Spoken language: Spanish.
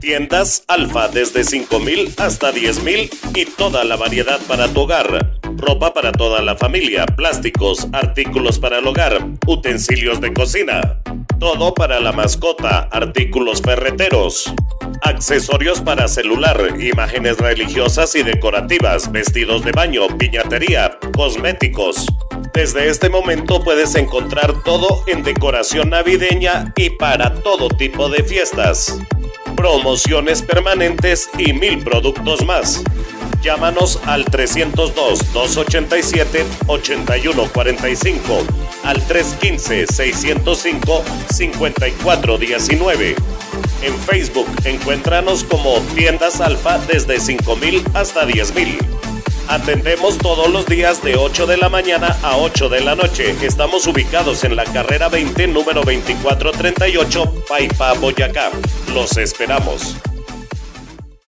Tiendas Alfa desde 5.000 hasta 10.000 y toda la variedad para tu hogar. Ropa para toda la familia, plásticos, artículos para el hogar, utensilios de cocina. Todo para la mascota, artículos ferreteros. Accesorios para celular, imágenes religiosas y decorativas, vestidos de baño, piñatería, cosméticos. Desde este momento puedes encontrar todo en decoración navideña y para todo tipo de fiestas. Promociones permanentes y mil productos más. Llámanos al 302-287-8145, al 315-605-5419. En Facebook encuéntranos como Tiendas Alfa desde 5.000 hasta 10.000. Atendemos todos los días de 8 de la mañana a 8 de la noche. Estamos ubicados en la carrera 20, número 2438, Paipa, Boyacá. Los esperamos.